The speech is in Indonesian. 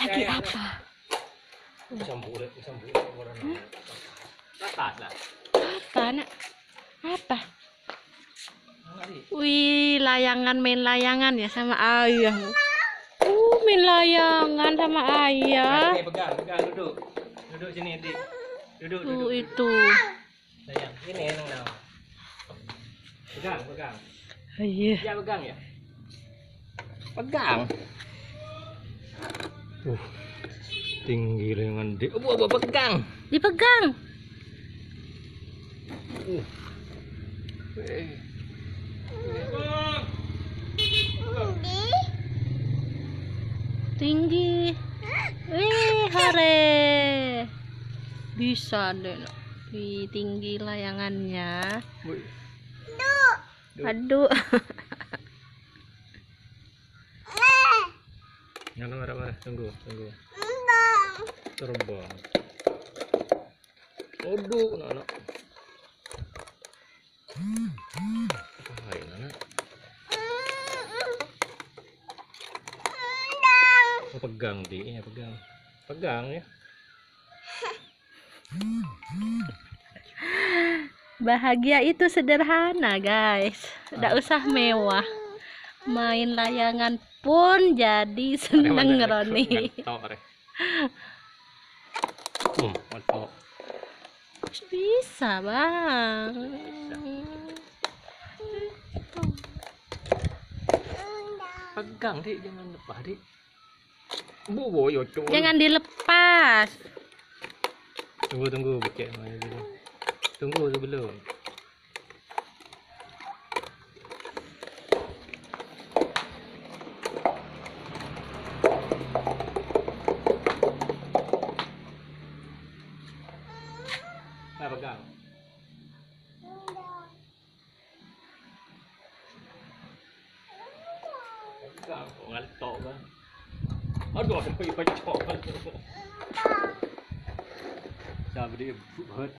Lagi apa? Bulan. Wala na. Tatas lah. Apa nak? Apa? Wih, layangan main layangan ya sama ayah. Uh, main layangan sama ayah. Sini pegang, pegang duduk. Duduk sini, Dik. Duduk, duduk. Tuh itu. Sayang, ini nang. Pegang, pegang. Iya. Ya pegang ya. Pegang. Uh, tinggi dengan dik. Oh, apa pegang? Dipegang. Uh. Eh. Tinggi. Wih, hare. Bisa deh. Wih, tinggi layangannya. Wih. Aduh. Jangan marah-marah, tunggu, tunggu. Terbang. Aduh, anak. Bahaya, anak. Oh, pegang, di, ya pegang. Pegang ya. Bahagia itu sederhana, guys. Tidak usah mewah. Main layangan pun jadi seneng Roni. Re. Hmm. Bisa, Bang. Pegang, Dik, jangan lepas, Dik. Bu, bu, yo. Jangan dilepas. Tunggu, tunggu, ไปากกาของอันโตมาเอาโดดไปไปจอกมันชอบดีเพิร์